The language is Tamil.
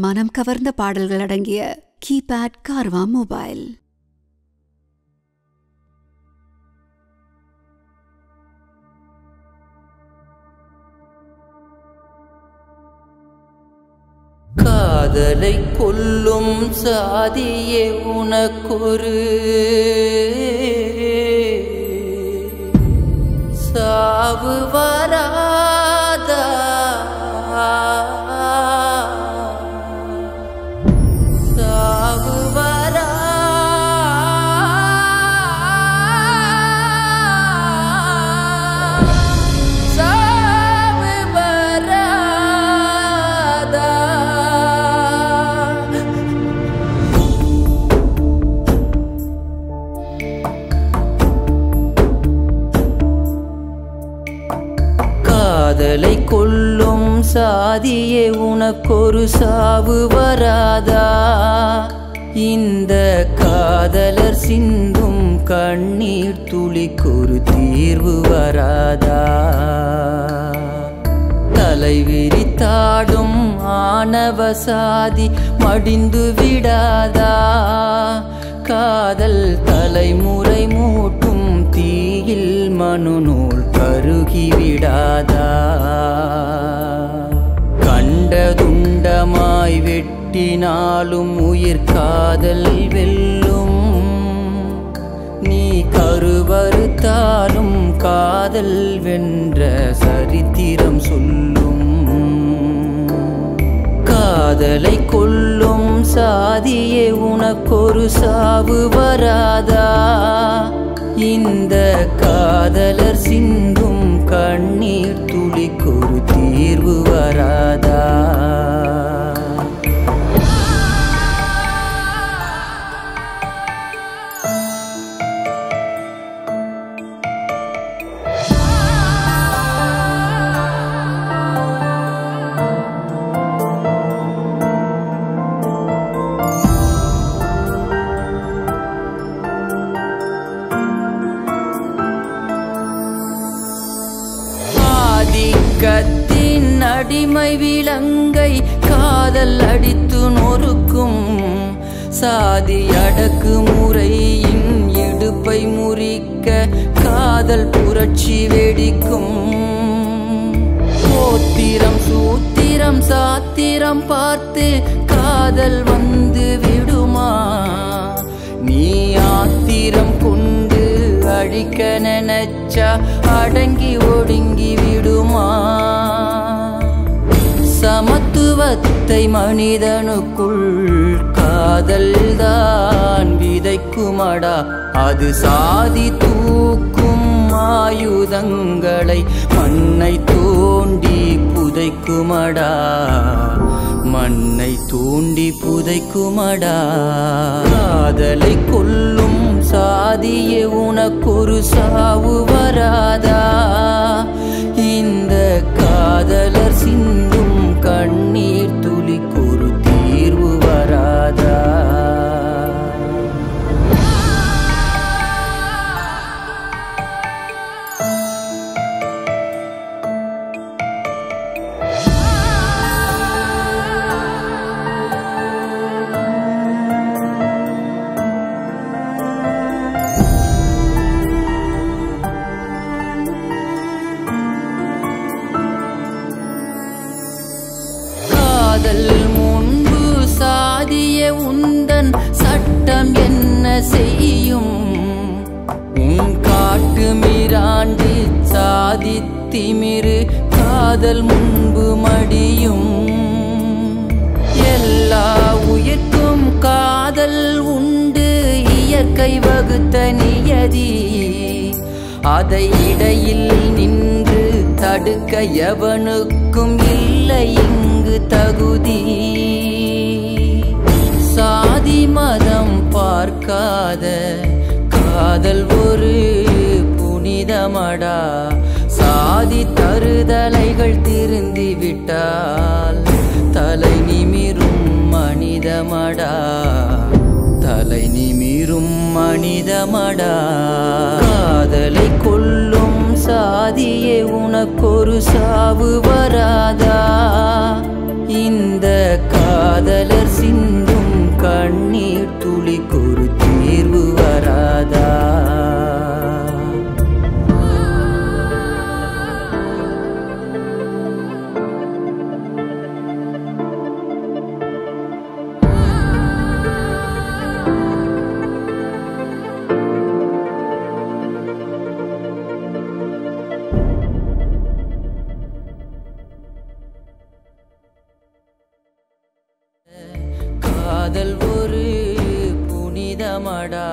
மனம் கவர்ந்த பாடல்கள் அடங்கிய கீபேட் கார்வா மொபைல். காதலை கொல்லும் சாதியே உனக்கொரு. காதலை கொல்லும் சாதியே உனக்கொரு சாவு வராதா? இந்த காதலர் சிந்தும் கண்ணீர் துளிக்கொரு தீர்வு வராதா? தலை விரித்தாடும் ஆணவ சாதி மடிந்து விடாதா? காதல் தலைமுறை மூட்டும் தீயில் மனுநூல் கருகிவிடாதா கண்டதுண்டமாய் வெட்டினாலும் உயிர் காதல் வெல்லும். நீ கருவறுத்தாலும் காதல் வென்ற சரித்திரம் சொல்லும். காதலை கொல்லும் சாதியே உனக்கொரு சாவு வராதா? இந்த காதலர் சிந்த அடிமை விலங்கை காதல் அடித்து நொறுக்கும். சாதி அடக்கு முறையின் இடுப்பை முறிக்க காதல் புரட்சி வெடிக்கும். கோத்திரம் சூத்திரம் சாத்திரம் பார்த்து காதல் வந்து விடுமா? நீ ஆத்திரம் கொண்டு அழிக்க நினைச்சா அடங்கி ஓடு சமத்துவத்தை மனிதனுக்குள் காதல் தான் விதைக்குமடா. அது சாதி தூக்கும் ஆயுதங்களை மண்ணை தோண்டி புதைக்குமடா. மண்ணை தூண்டி புதைக்குமடா. காதலை கொல்லும் சாதியே உனக்கொரு சாவு வராதா? காதல் முன்பு சாதிய உந்தன் சட்டம் என்ன செய்யும்? உன் காட்டு மீராண்டு சாதி திமிரு காதல் முன்பு மடியும். எல்லா உயிர்க்கும் காதல் உண்டு இயற்கை வகுத்த நியதி. அதை இடையில் நின்று தடுக்க எவனுக்கும் இல்லை இங்கு தகுதி. சாதி மதம் பார்க்காத காதல் ஒரு புனிதமடா. சாதி தருதலைகள் திருந்தி விட்டால் தலை நிமிரும் மனிதமடா. தலை நிமிரும் மனிதமடா. காதலை சாதியே உனக்கொரு சாவு வராதா? காதல் ஒரு புனிதமடா.